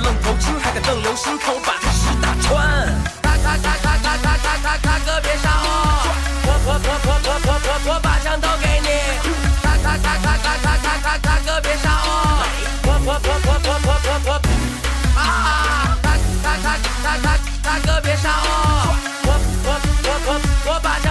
愣头青还敢瞪流星头吧？是大川！咔咔咔咔咔咔咔咔，哥别杀我！婆婆婆婆婆婆婆婆，把枪都给你！咔咔咔咔咔咔咔咔，哥别杀我！婆婆婆婆婆婆婆婆，啊！咔咔咔咔咔咔，哥别杀我！我我我我我把。